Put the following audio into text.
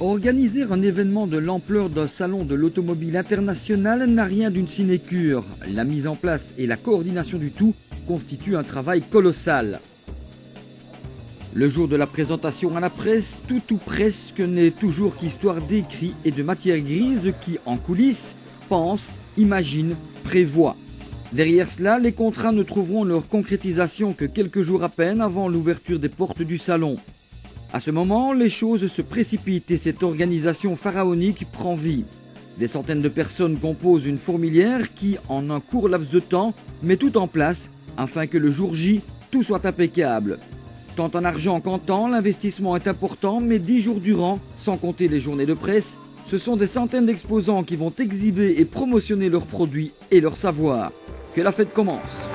Organiser un événement de l'ampleur d'un salon de l'automobile international n'a rien d'une sinécure. La mise en place et la coordination du tout constituent un travail colossal. Le jour de la présentation à la presse, tout ou presque n'est toujours qu'histoire d'écrits et de matière grise qui, en coulisses, pensent, imaginent, prévoient. Derrière cela, les contrats ne trouveront leur concrétisation que quelques jours à peine avant l'ouverture des portes du salon. À ce moment, les choses se précipitent et cette organisation pharaonique prend vie. Des centaines de personnes composent une fourmilière qui, en un court laps de temps, met tout en place afin que le jour J, tout soit impeccable. Tant en argent qu'en temps, l'investissement est important, mais dix jours durant, sans compter les journées de presse, ce sont des centaines d'exposants qui vont exhiber et promotionner leurs produits et leur savoir. Que la fête commence